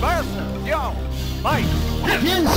versus Yo. Fight. 天使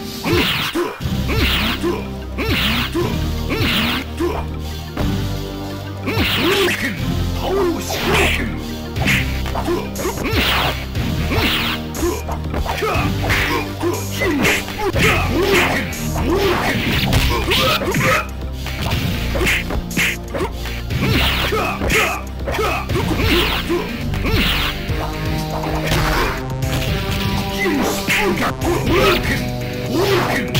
天使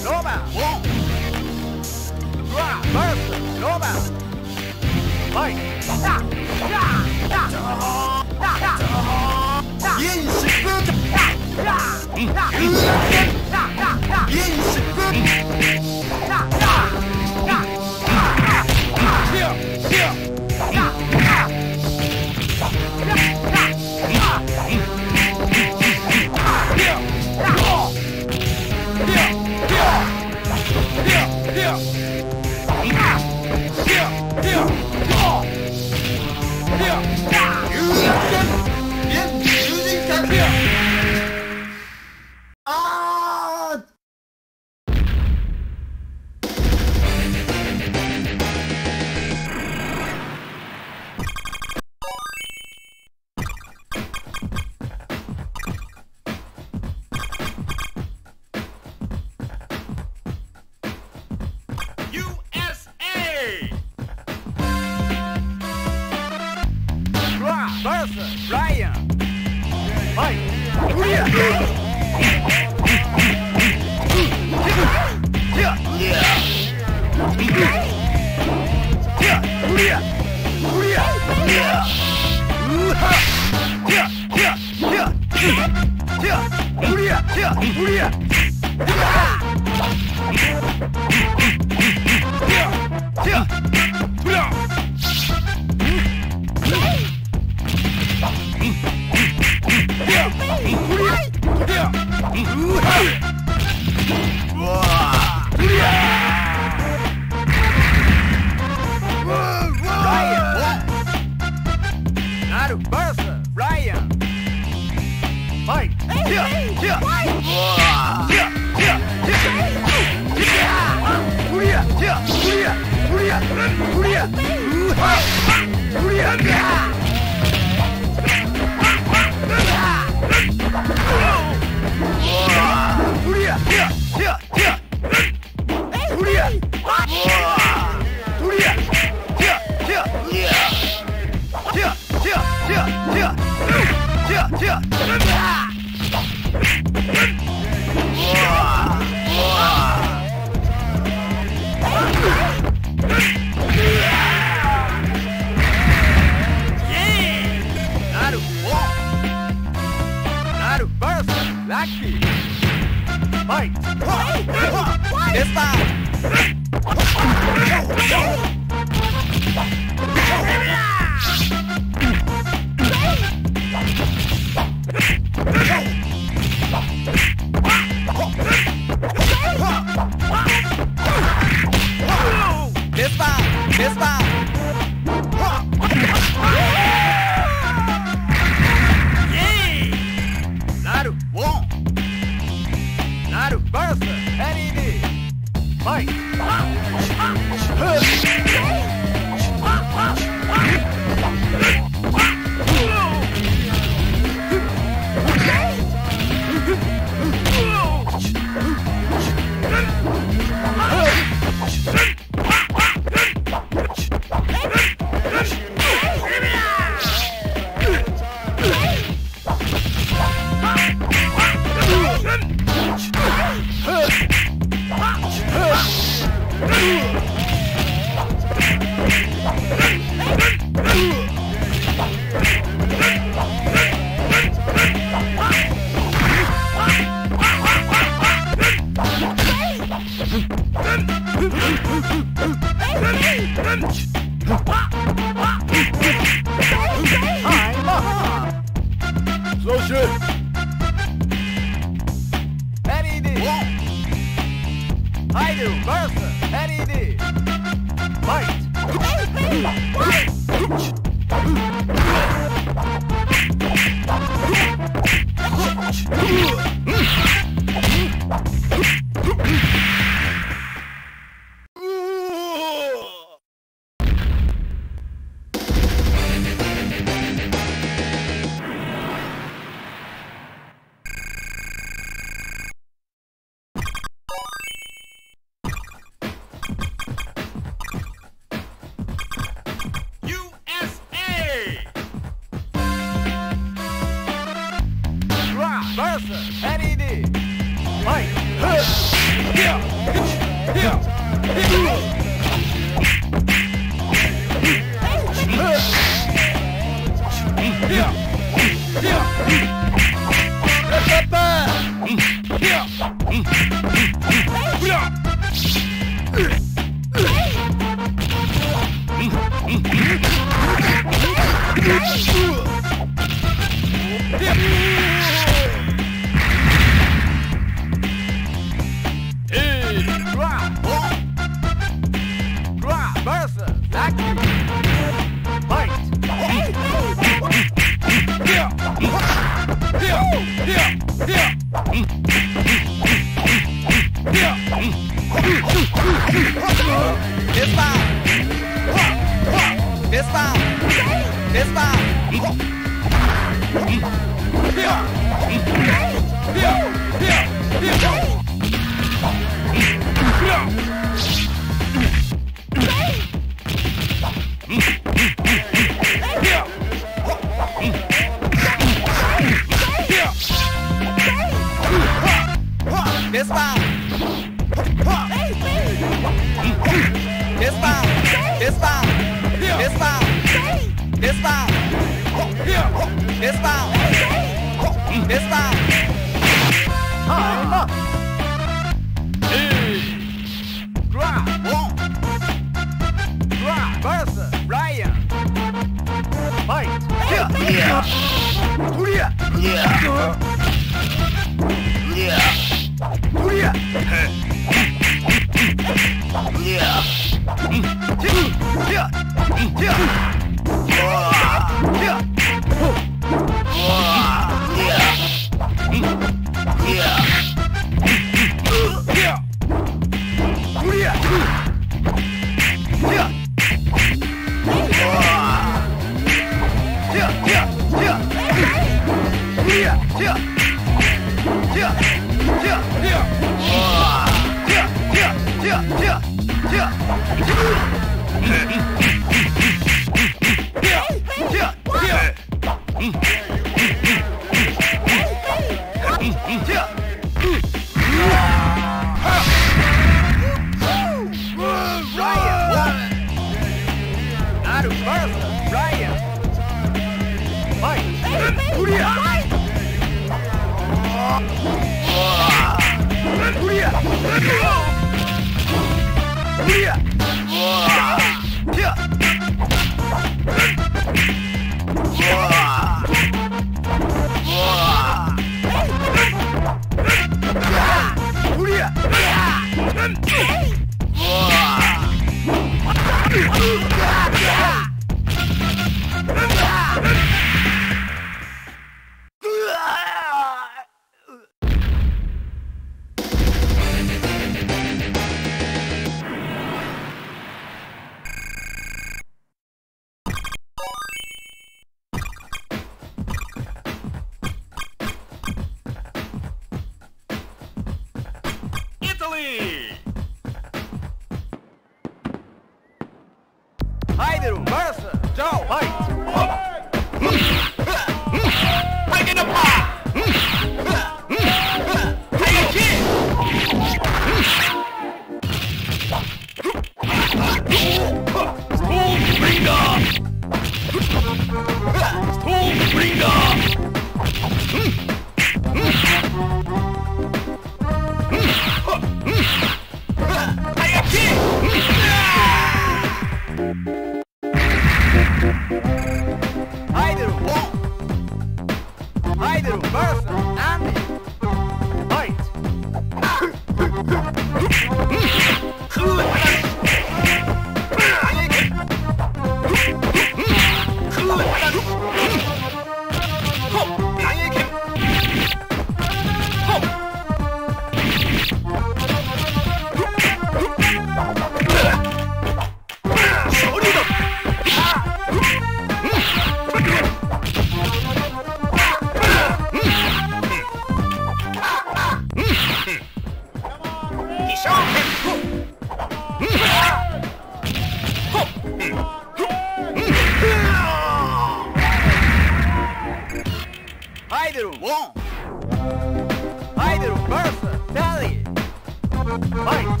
Hello!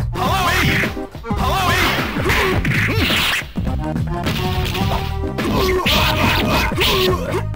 Hello!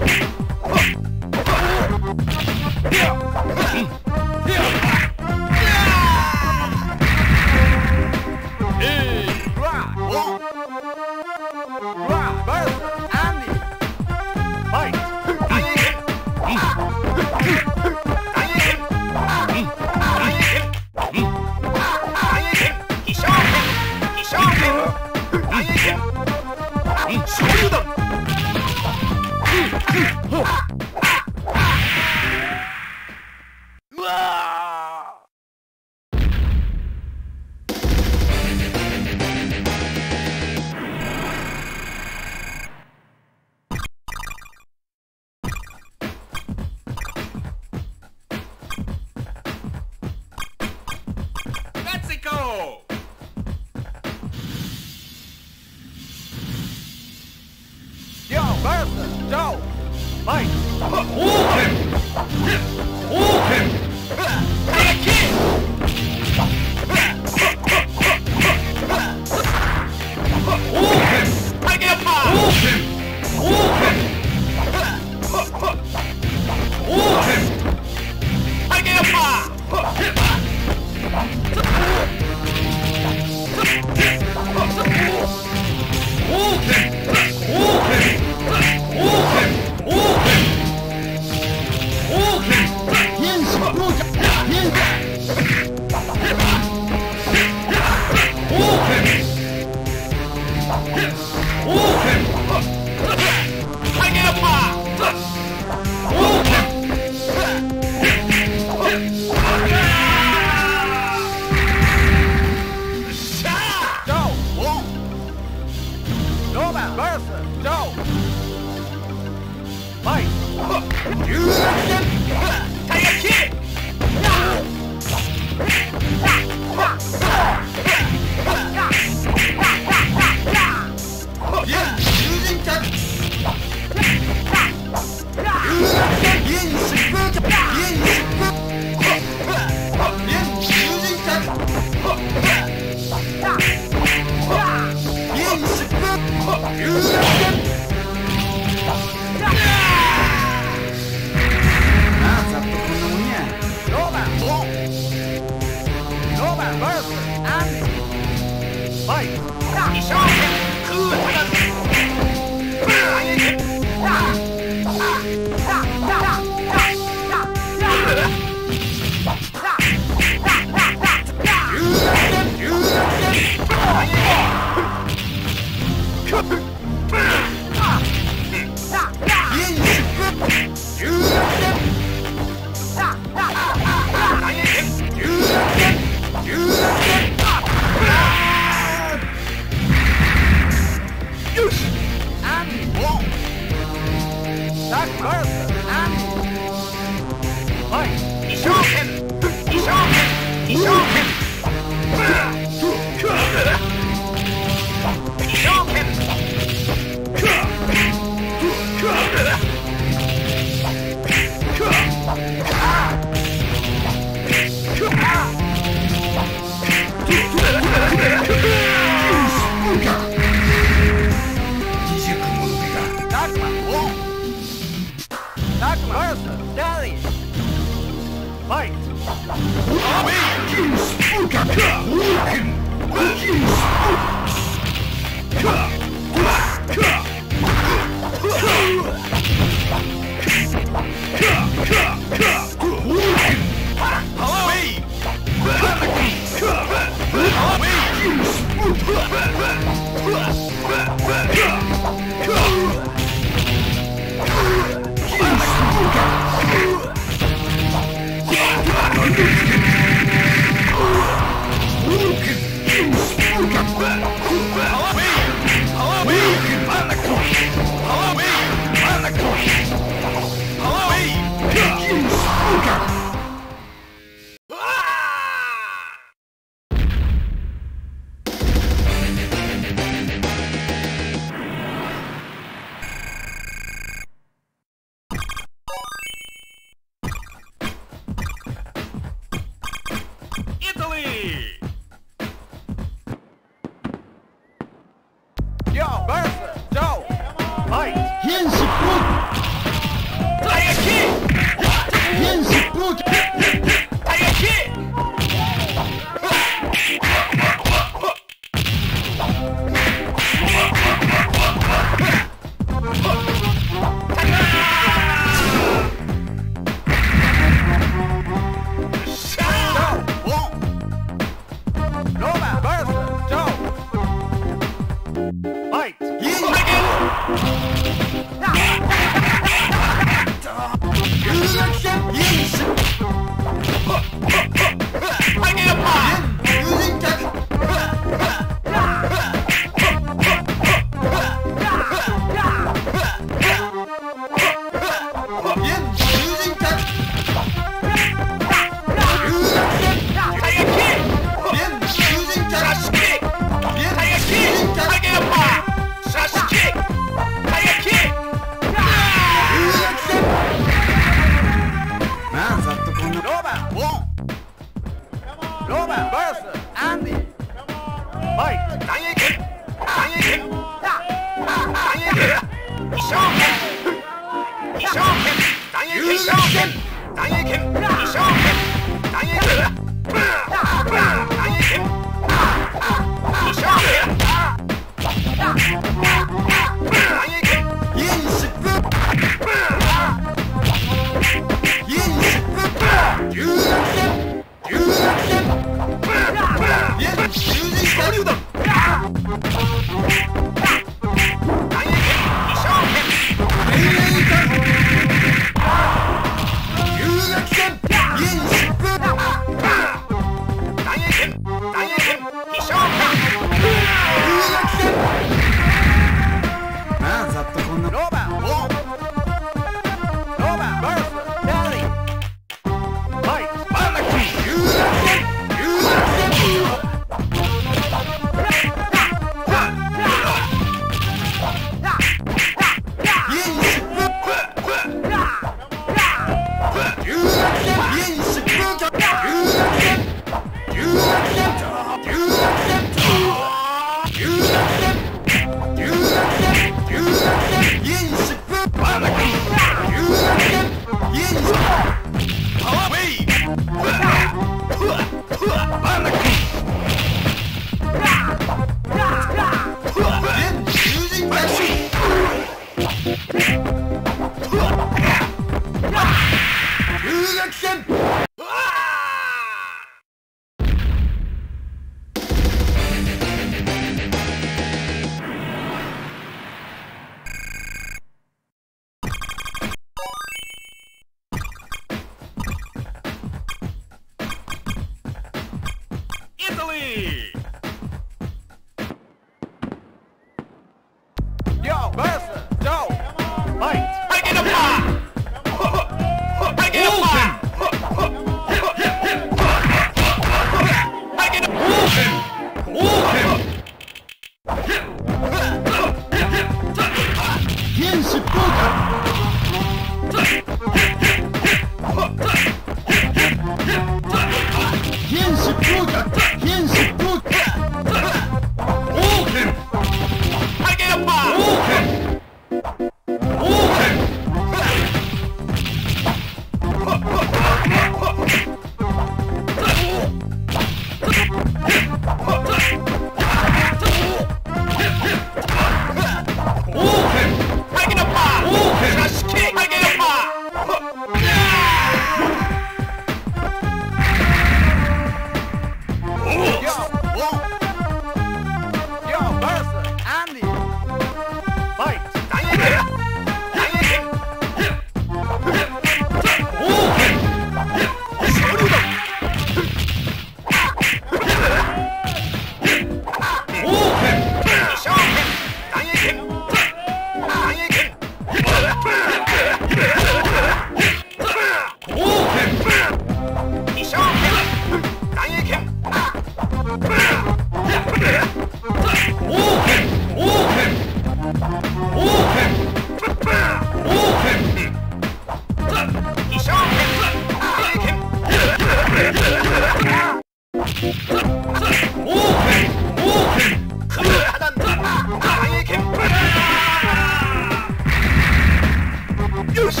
よし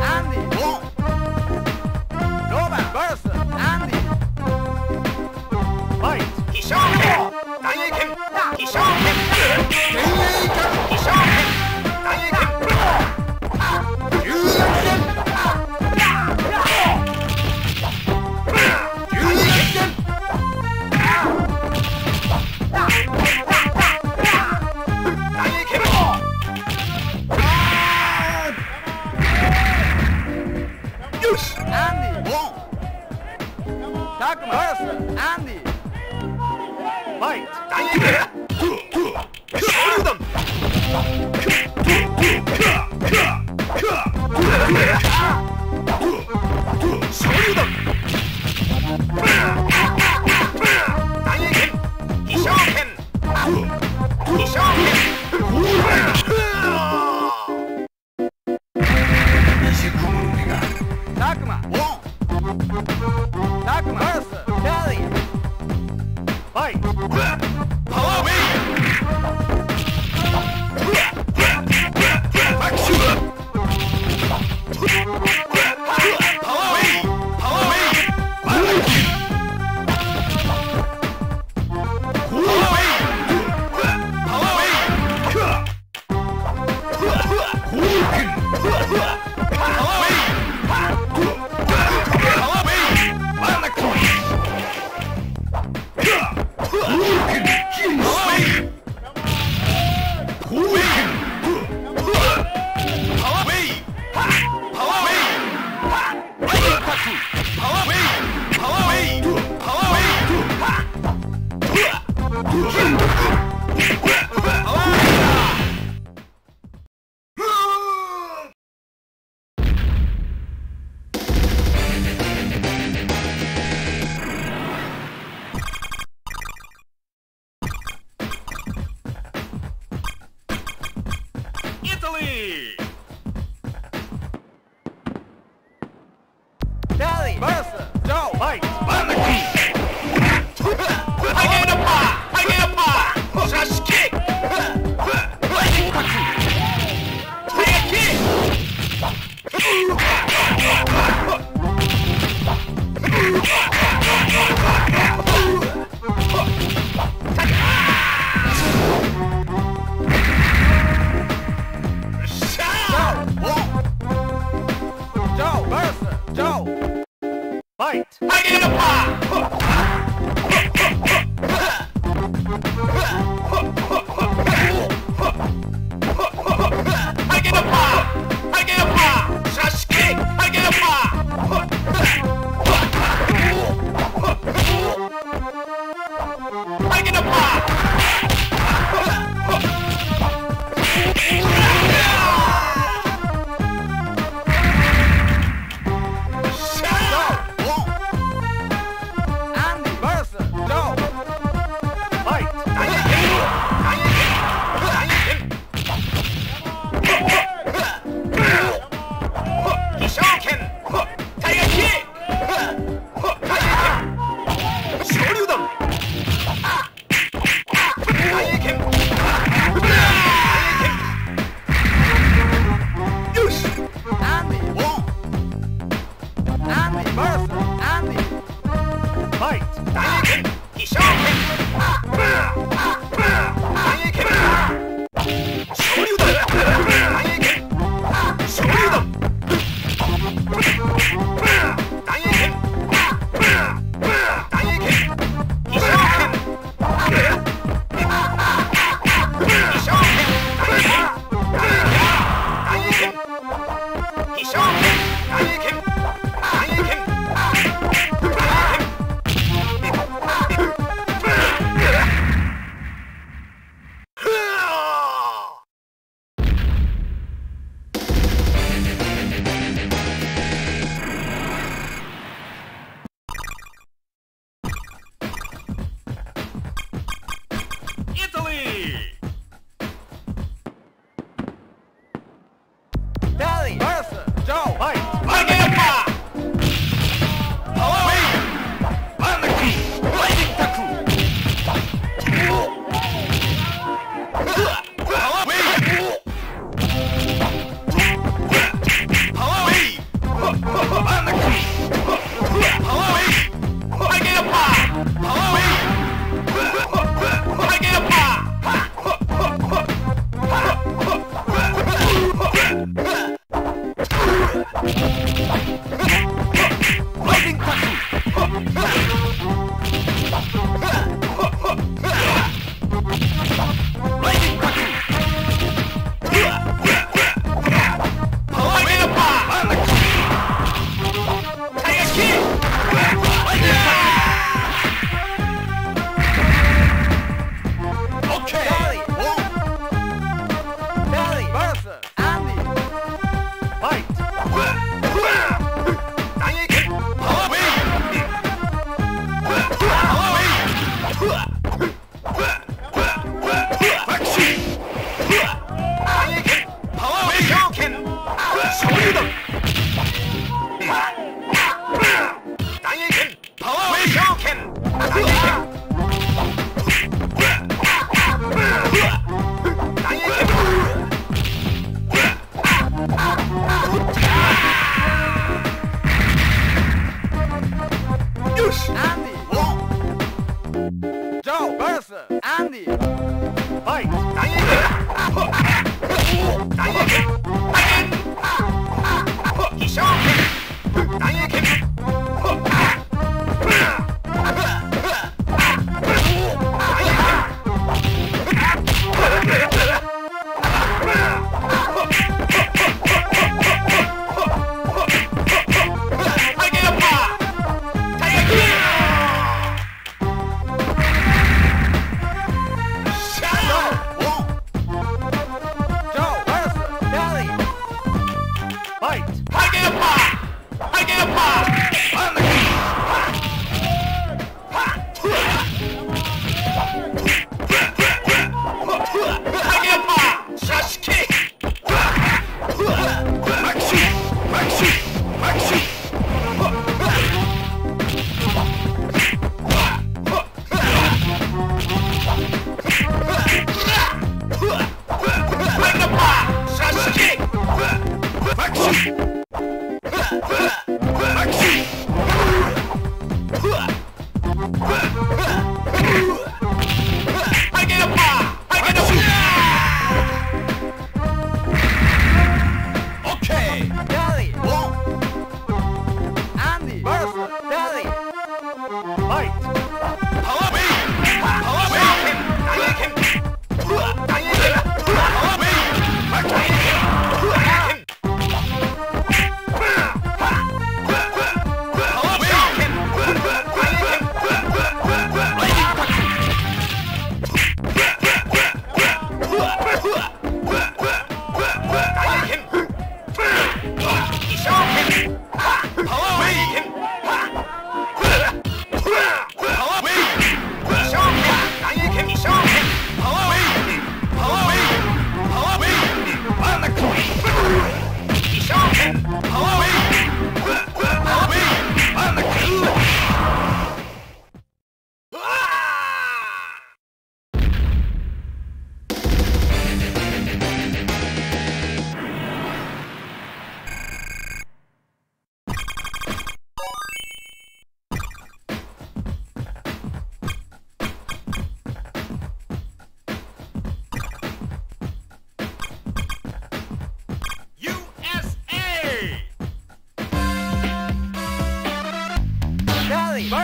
アンディボンローマンバースアンディファイト飛大英剣だ飛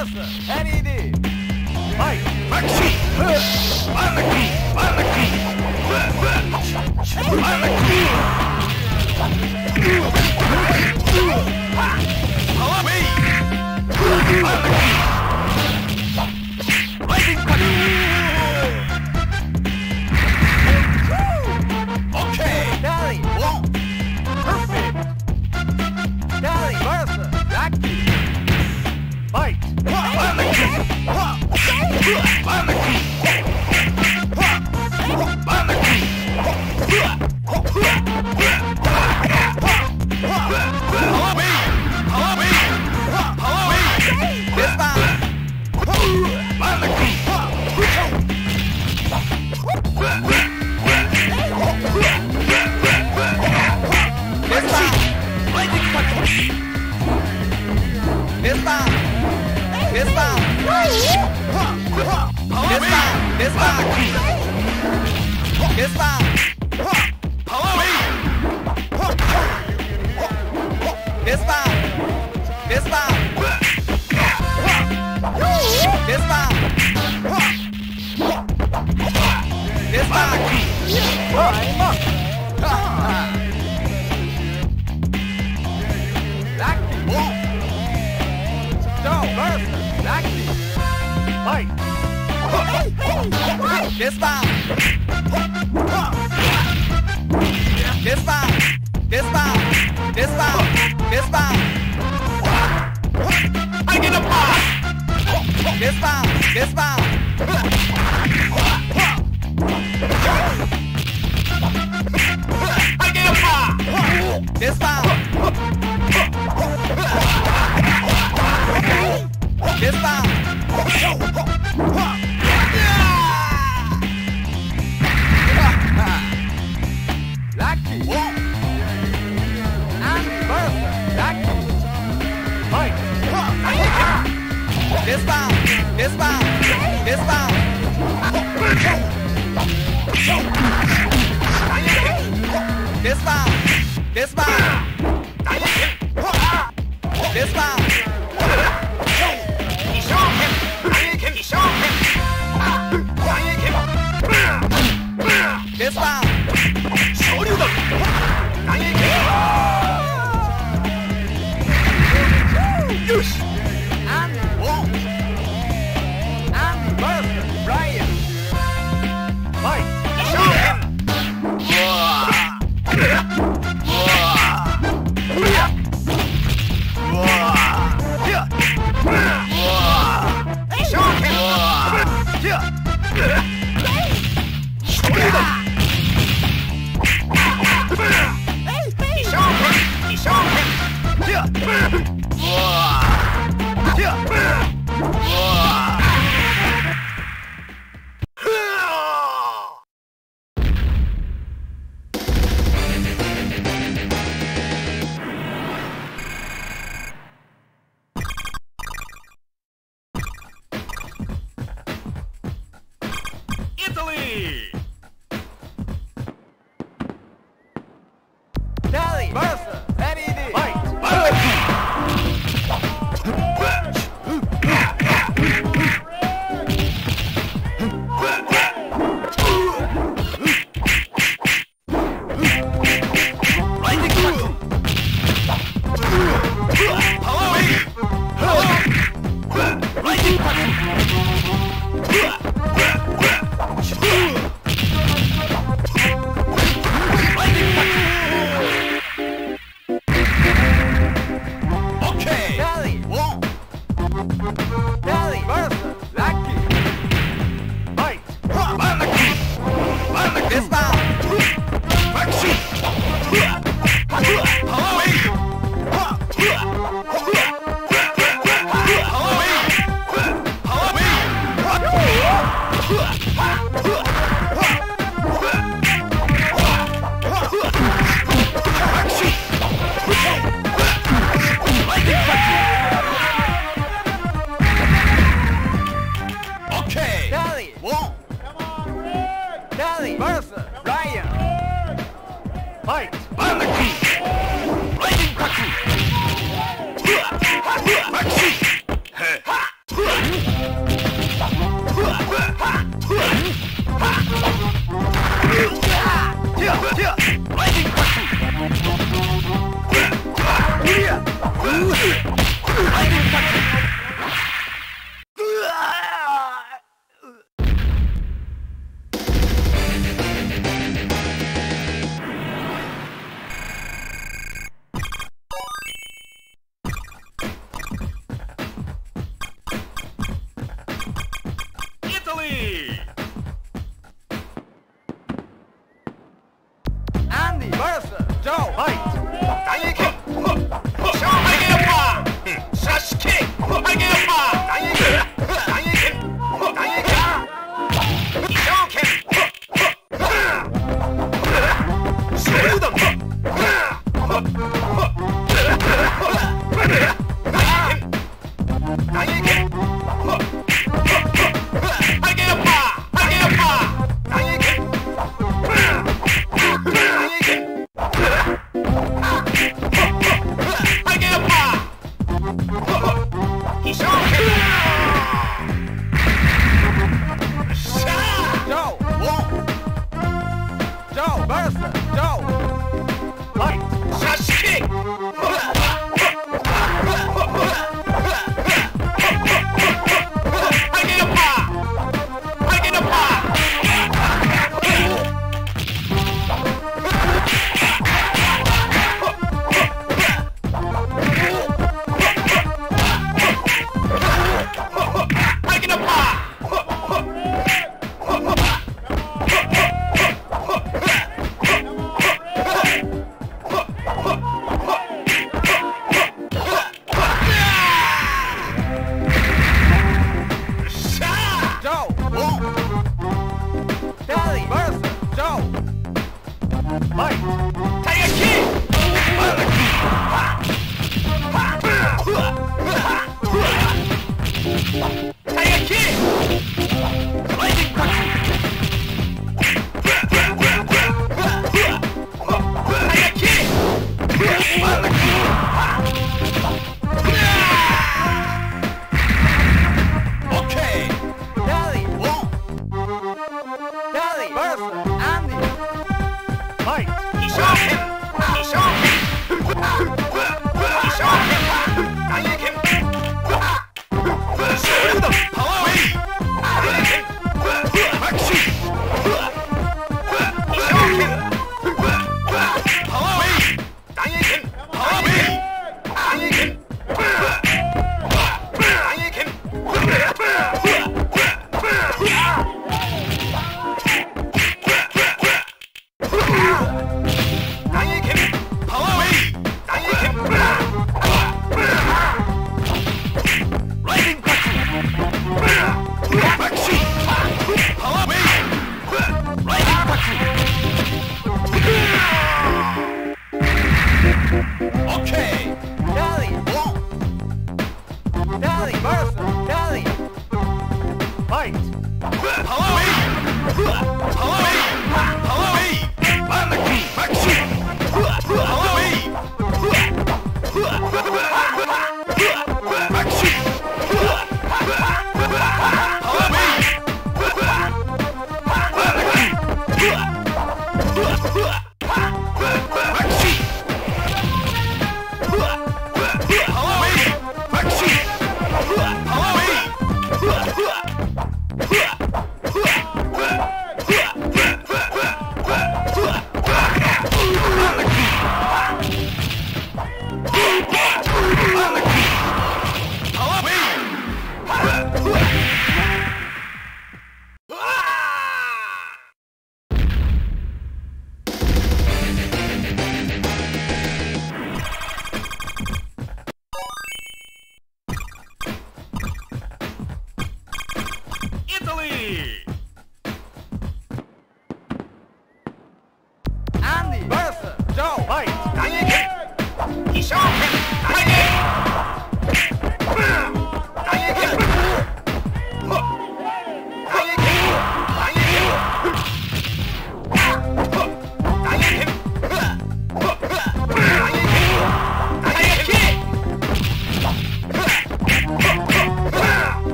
Tesla, NED. Mike, Maxi, Malaki, Malaki, Malaki. Malaki. Malaki.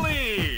Italy. Andy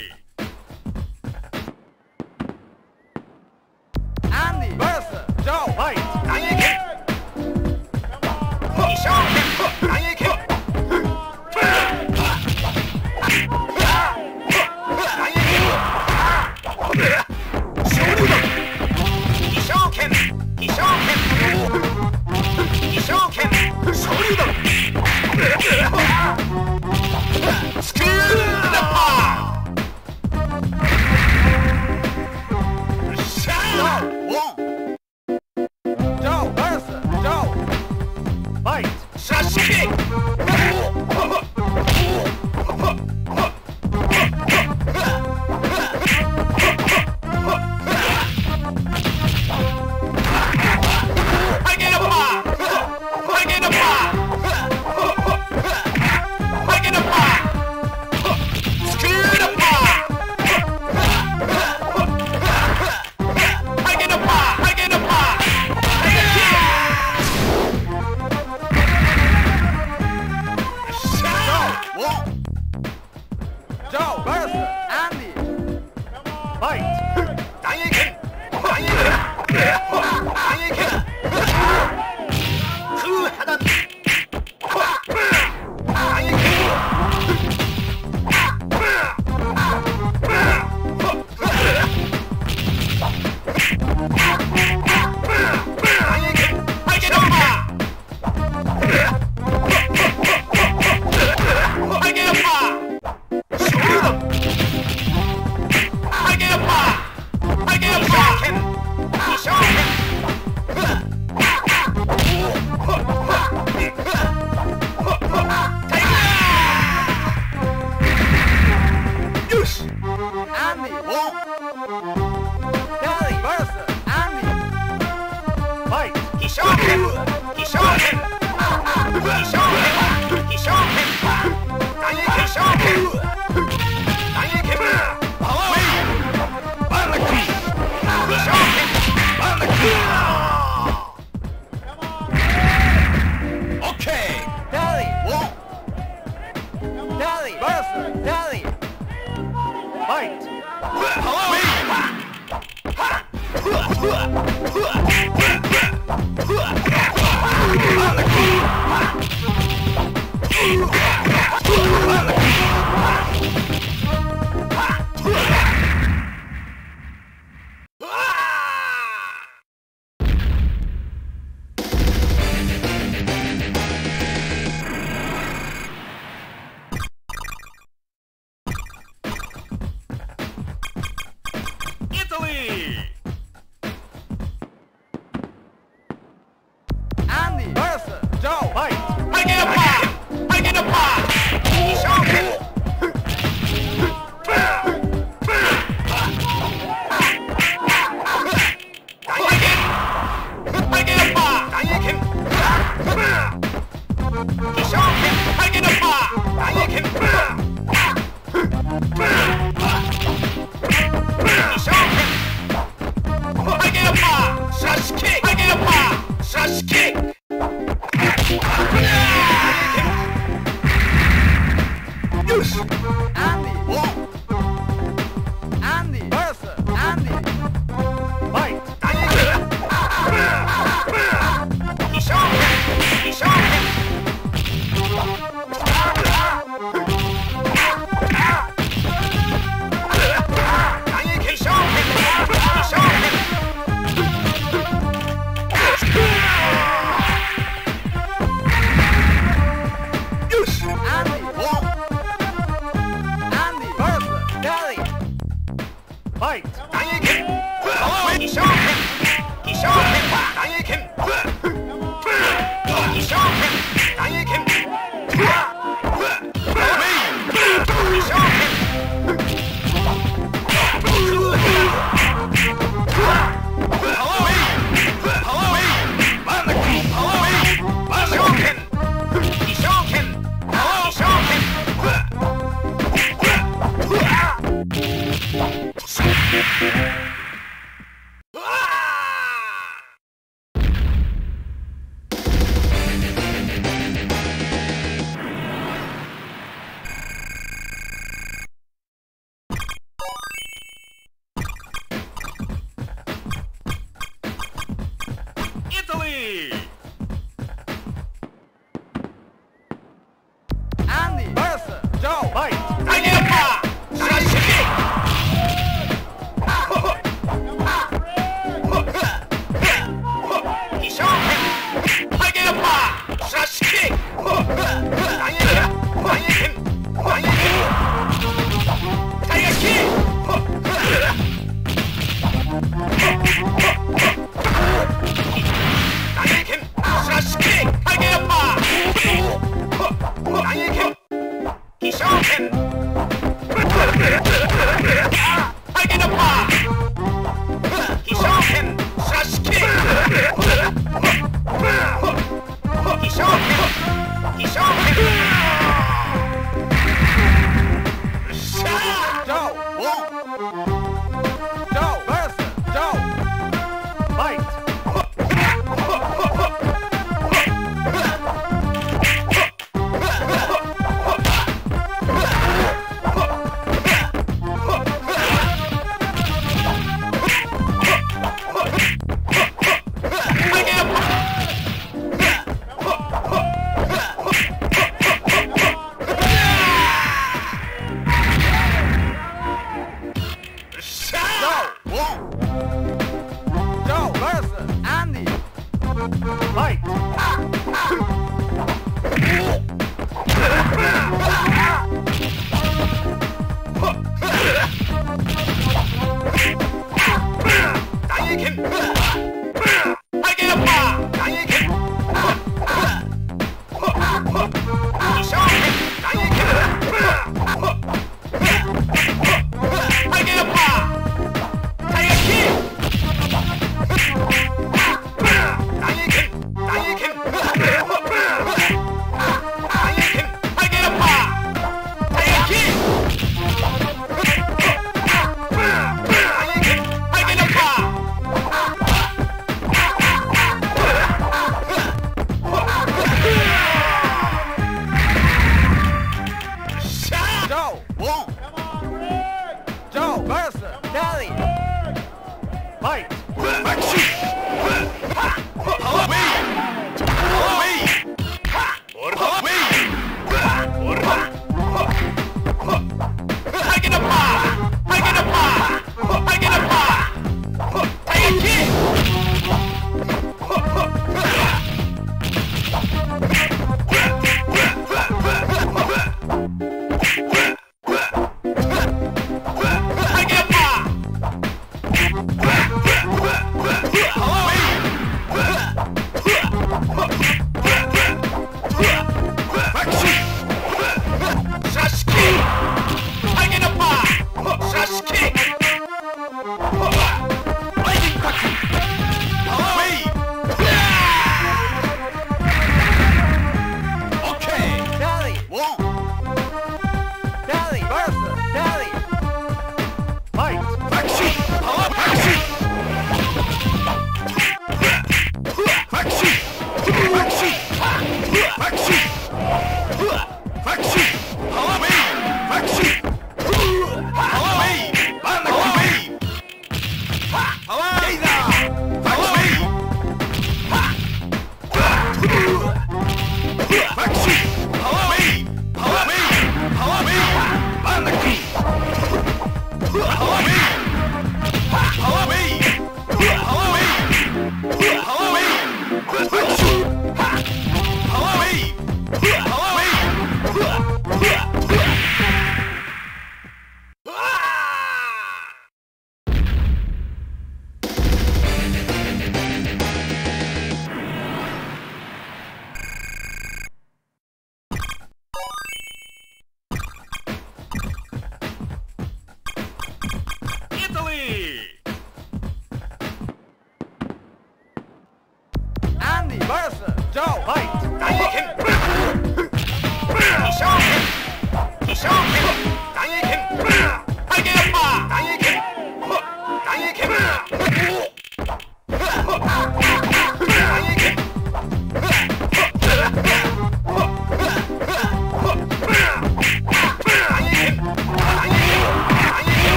Fight!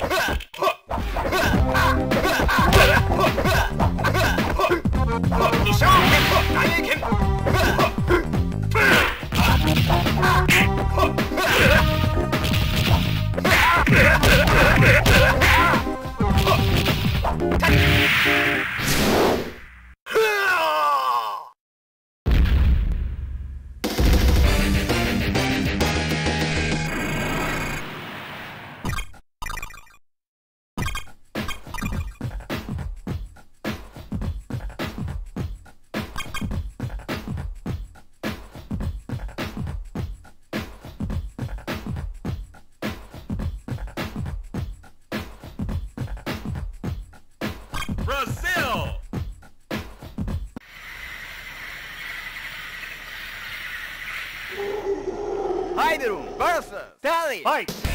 Ha! Fight!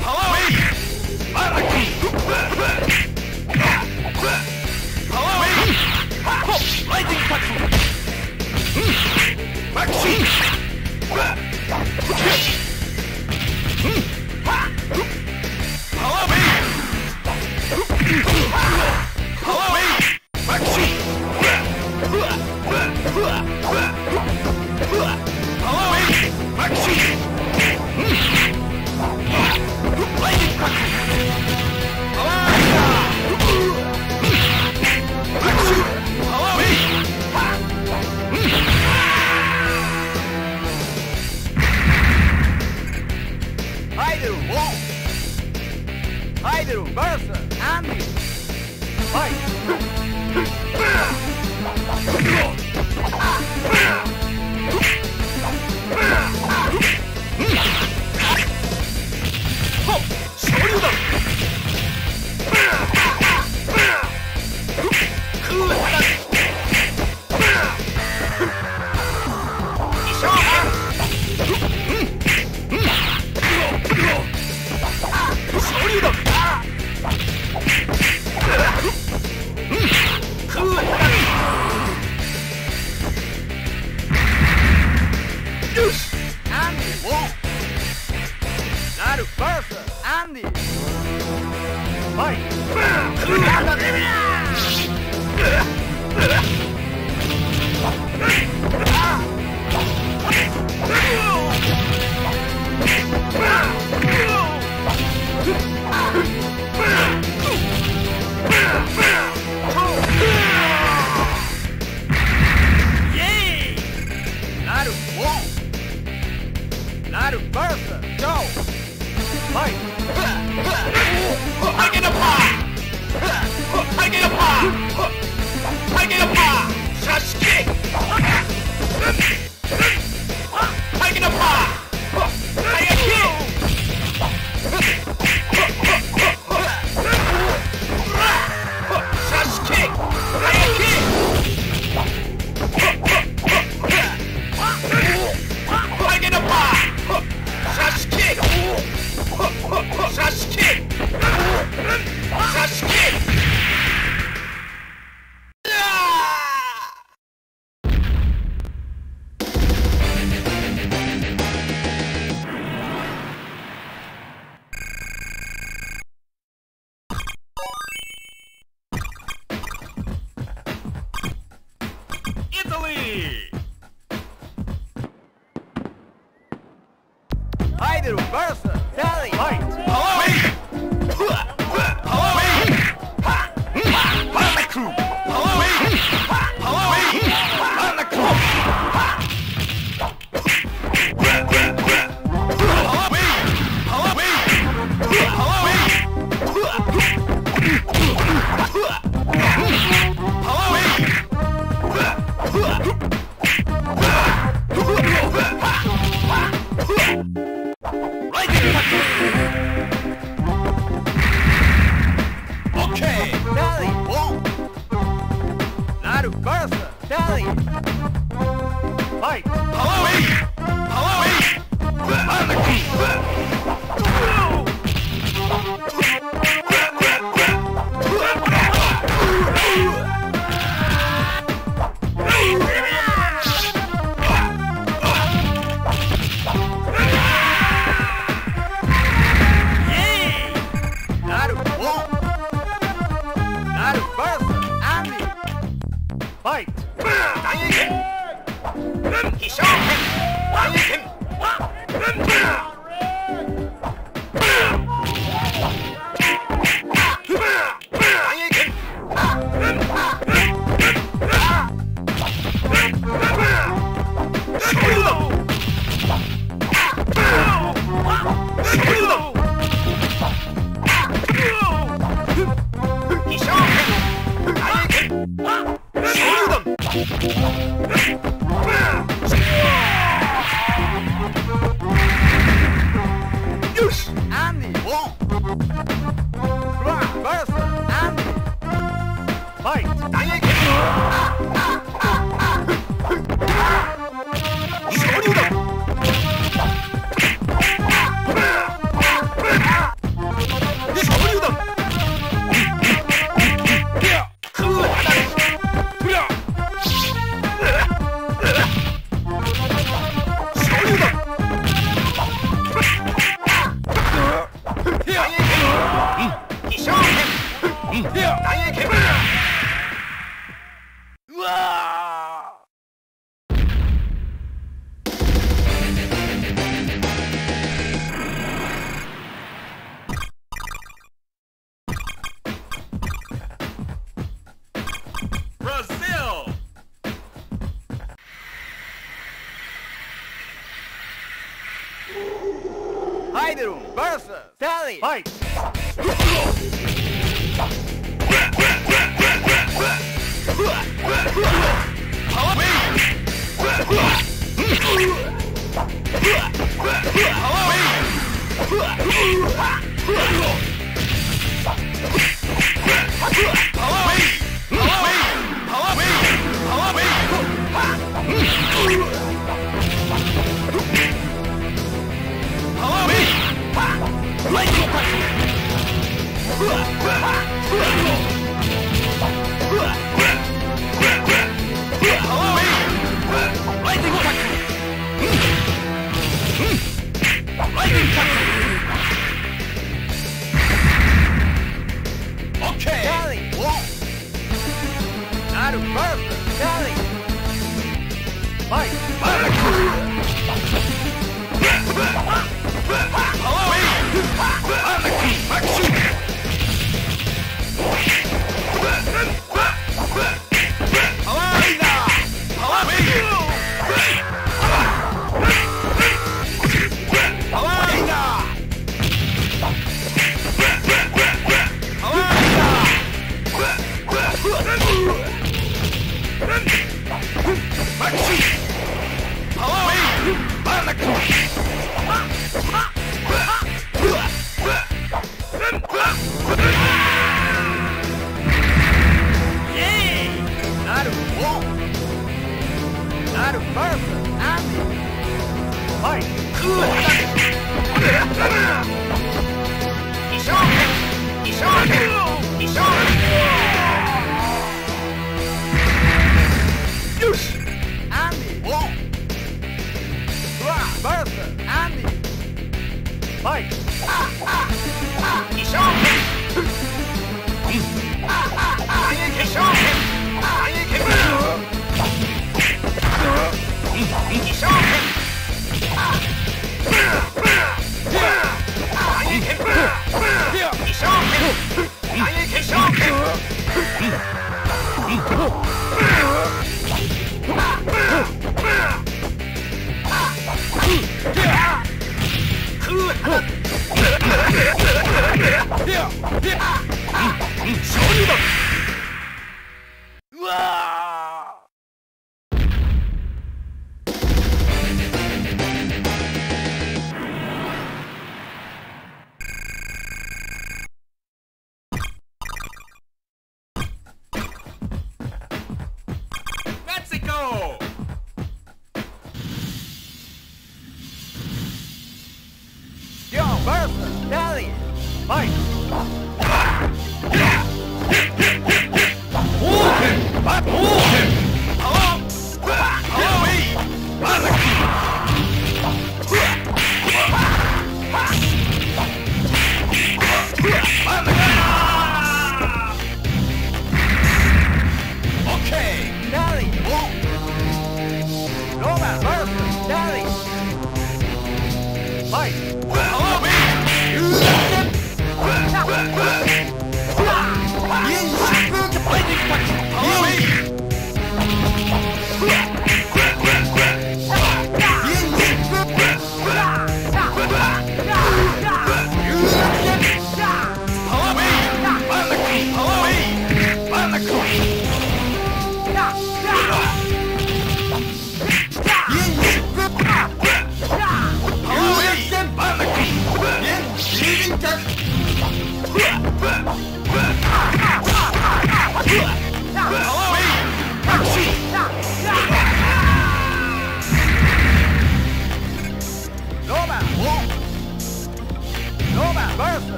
勝利だ。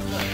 forever.